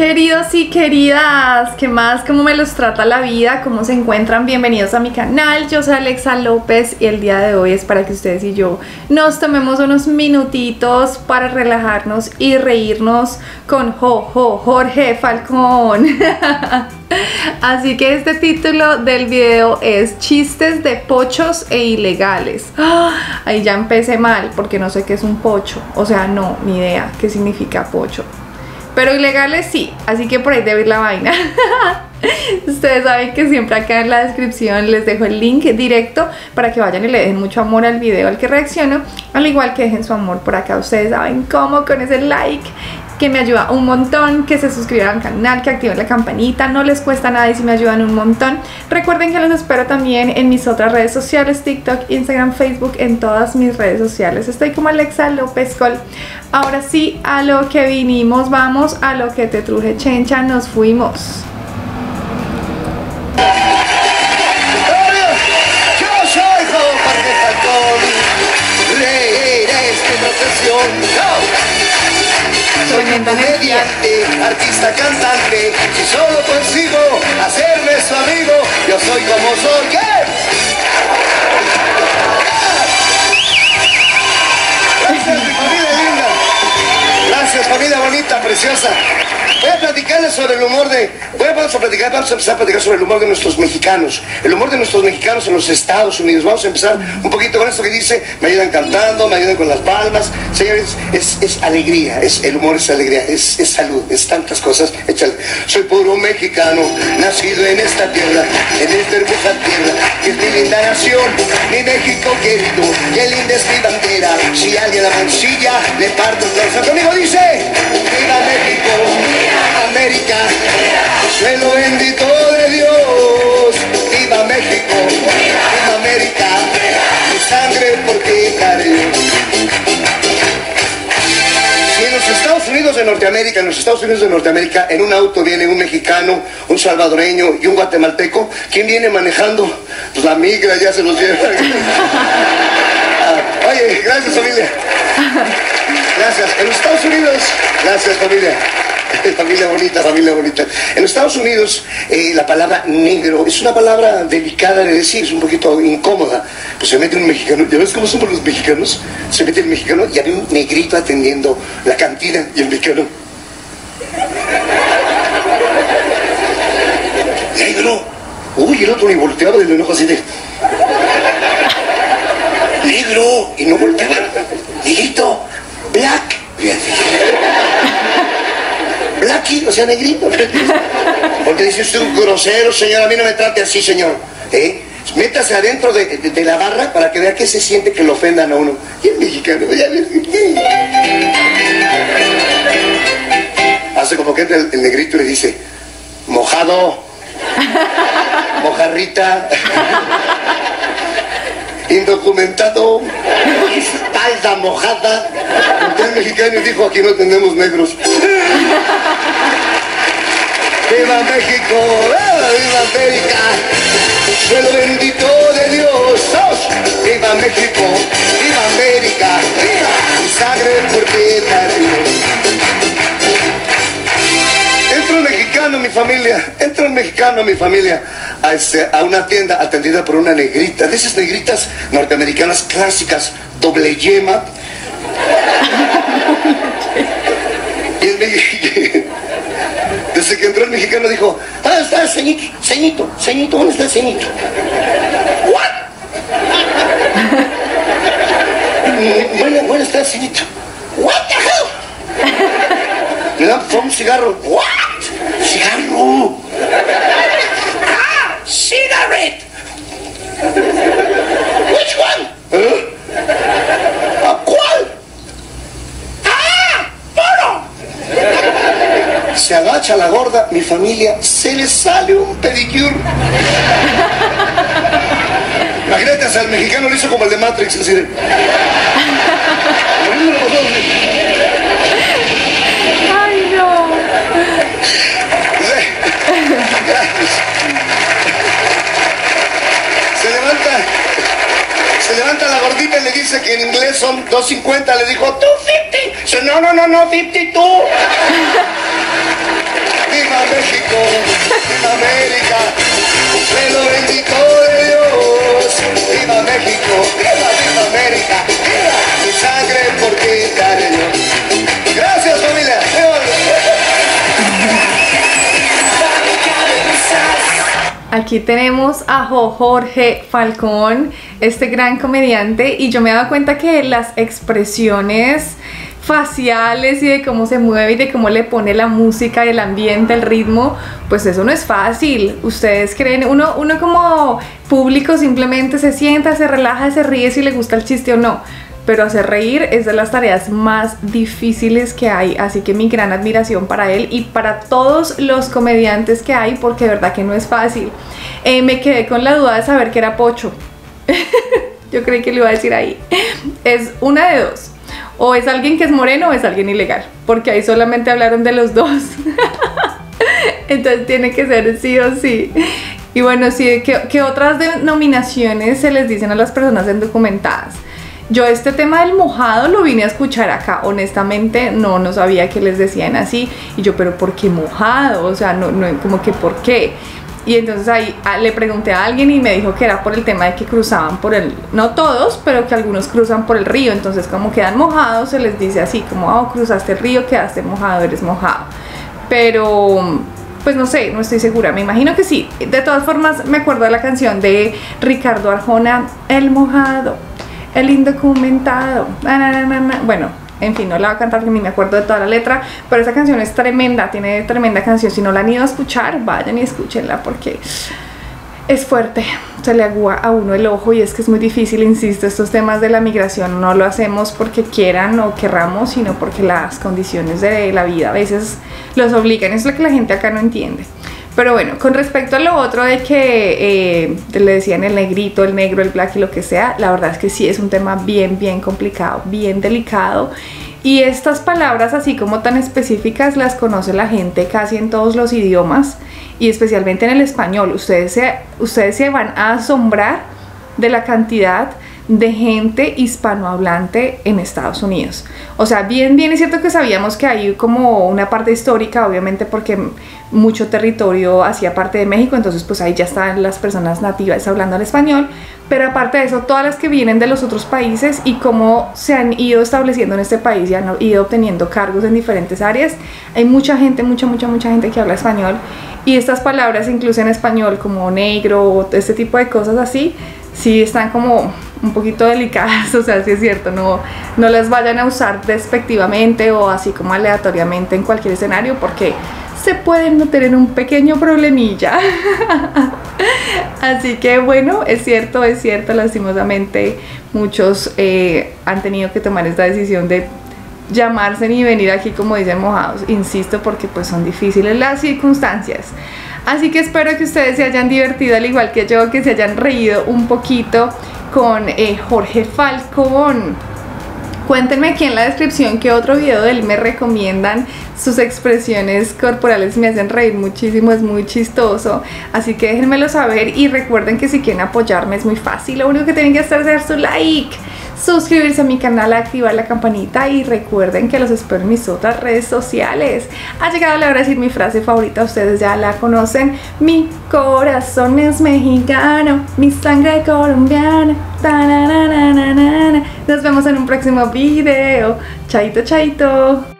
Queridos y queridas, ¿qué más? ¿Cómo me los trata la vida? ¿Cómo se encuentran? Bienvenidos a mi canal. Yo soy Alexa López y el día de hoy es para que ustedes y yo nos tomemos unos minutitos para relajarnos y reírnos con Jo, Jo, Jorge Falcón. Así que este título del video es Chistes de pochos e ilegales. ¡Ah! Ahí ya empecé mal porque no sé qué es un pocho. O sea, no, ni idea qué significa pocho. Pero ilegales sí, así que por ahí debe ir la vaina. Ustedes saben que siempre acá en la descripción les dejo el link directo para que vayan y le dejen mucho amor al video al que reacciono, al igual que dejen su amor por acá. Ustedes saben cómo con ese like que me ayuda un montón, que se suscriban al canal, que activen la campanita, no les cuesta nada y si me ayudan un montón. Recuerden que los espero también en mis otras redes sociales, TikTok, Instagram, Facebook, en todas mis redes sociales. Estoy como Alexa López Col. Ahora sí, a lo que vinimos, vamos a lo que te truje chencha, nos fuimos. Comediante, artista, cantante. Si solo consigo hacerme su amigo, yo soy como soy. Gracias, mi familia linda. Gracias, familia bonita, preciosa. Platicarles sobre el humor de. A, vamos a platicar, vamos a empezar a platicar sobre el humor de nuestros mexicanos. El humor de nuestros mexicanos en los Estados Unidos. Vamos a empezar un poquito con esto que dice, me ayudan cantando, me ayudan con las palmas. Señores, es, alegría, es, el humor es alegría, es, es salud, es tantas cosas. Échale. Soy puro mexicano, nacido en esta tierra, en esta hermosa tierra, que es mi linda nación, mi México querido, qué linda es mi bandera. Si alguien la mancilla, le parto el corazón. Conmigo dice, viva México, los Estados Unidos de Norteamérica, en un auto viene un mexicano, un salvadoreño y un guatemalteco, ¿quién viene manejando? Pues la migra ya se los lleva. Ah, Oye, gracias familia. Gracias. En los Estados Unidos, gracias familia. Familia bonita, familia bonita. En los Estados Unidos, eh, la palabra negro es una palabra delicada de decir, es un poquito incómoda. Pues se mete un mexicano, ¿ya ves cómo somos los mexicanos? Se mete el mexicano y había un negrito atendiendo la cantina y el mexicano. Negro. Uy, el otro ni volteaba del enojo así de. Negro. Y no volteaba. Negrito. Black. Blackie, o sea, negrito. Porque dice usted un grosero, señor, a mí no me trate así, señor. ¿Eh? Métase adentro de, la barra para que vea qué se siente que lo ofendan a uno. Y el mexicano. Hace como que entra el, el negrito y le dice, mojado, mojarrita, indocumentado, espalda mojada. El mexicano dijo, aquí no tenemos negros. ¡Viva México! ¡Viva América! ¡Suelo bendito de Dios! ¡Sos! ¡Viva México! ¡Viva América! ¡Viva! Mi familia, entra un mexicano, mi familia, a, este- a una tienda atendida por una negrita, de esas negritas norteamericanas clásicas, doble yema. Y el me- Desde que entró el mexicano dijo, ¿dónde está ceñito? Ceñito, ceñito, ¿dónde está ceñito? ¿What? Bueno, bueno, está ceñito. What the hell? Le dan un cigarro. What? Cigarro. Ah, cigarette. Which one? ¿Eh? ¿A cuál? Ah, puro. Se agacha la gorda, mi familia, se le sale un pedicure. Imagínate, hasta el mexicano lo hizo como el de Matrix, así de... Ay, no. Se levanta, se levanta la gordita y le dice que en inglés son 250. Le dijo, 250. Dice, no, no, no, no, 52. Viva México, viva América, me lo bendigo de Dios, viva México, viva, viva América, viva mi sangre por ti daré yo. Gracias familia. Aquí tenemos a Jorge Falcón, este gran comediante, y yo me he dado cuenta que las expresiones faciales y de cómo se mueve y de cómo le pone la música, el ambiente, el ritmo, pues eso no es fácil. Ustedes creen, uno, uno como público simplemente se sienta, se relaja, se ríe si le gusta el chiste o no. Pero hacer reír es de las tareas más difíciles que hay, así que mi gran admiración para él y para todos los comediantes que hay, porque de verdad que no es fácil. Eh, me quedé con la duda de saber que era Pocho. Yo creí que le iba a decir ahí. Es una de dos o es alguien que es moreno o es alguien ilegal, porque ahí solamente hablaron de los dos. Entonces tiene que ser sí o sí. Y bueno, sí, ¿qué, otras denominaciones se les dicen a las personas indocumentadas? Yo este tema del mojado lo vine a escuchar acá, honestamente no, no sabía que les decían así. Y yo, pero ¿por qué mojado? O sea, no, no, como que ¿por qué? Y entonces ahí ah, le pregunté a alguien y me dijo que era por el tema de que cruzaban por el, no todos, pero que algunos cruzan por el río, entonces como quedan mojados se les dice así, como, oh, cruzaste el río, quedaste mojado, eres mojado. Pero, pues no sé, no estoy segura, me imagino que sí. De todas formas, me acuerdo de la canción de Ricardo Arjona, El mojado, el indocumentado. Bueno, en fin, no la voy a cantar porque ni me acuerdo de toda la letra, pero esa canción es tremenda, tiene tremenda canción. Si no la han ido a escuchar, vayan y escúchenla porque es fuerte, se le agua a uno el ojo y es que es muy difícil, insisto, estos temas de la migración no lo hacemos porque quieran o querramos, sino porque las condiciones de la vida a veces los obligan, es lo que la gente acá no entiende. Pero bueno, con respecto a lo otro de que eh, le decían el negrito, el negro, el black y lo que sea, la verdad es que sí es un tema bien, bien complicado, bien delicado. Y estas palabras así como tan específicas las conoce la gente casi en todos los idiomas y especialmente en el español. Ustedes se, ustedes se van a asombrar de la cantidad de gente hispanohablante en Estados Unidos. O sea, bien, bien es cierto que sabíamos que hay como una parte histórica, obviamente porque mucho territorio hacía parte de México, entonces pues ahí ya están las personas nativas hablando el español, pero aparte de eso, todas las que vienen de los otros países y cómo se han ido estableciendo en este país y han ido obteniendo cargos en diferentes áreas, hay mucha gente, mucha, mucha, mucha gente que habla español y estas palabras incluso en español como negro, este tipo de cosas así, sí están como un poquito delicadas, o sea, sí es cierto, no, no las vayan a usar despectivamente o así como aleatoriamente en cualquier escenario porque se pueden meter en un pequeño problemilla. Así que bueno, es cierto, es cierto, lastimosamente muchos eh, han tenido que tomar esta decisión de llamarse y venir aquí como dicen mojados, insisto, porque pues son difíciles las circunstancias. Así que espero que ustedes se hayan divertido al igual que yo, que se hayan reído un poquito con eh, Jorge Falcón. Cuéntenme aquí en la descripción qué otro video de él me recomiendan. Sus expresiones corporales me hacen reír muchísimo, es muy chistoso. Así que déjenmelo saber y recuerden que si quieren apoyarme es muy fácil. Lo único que tienen que hacer es dar su like suscribirse a mi canal, activar la campanita y recuerden que los espero en mis otras redes sociales. Ha llegado la hora de decir mi frase favorita, ustedes ya la conocen. Mi corazón es mexicano, mi sangre colombiana. Nos vemos en un próximo video. Chaito, chaito.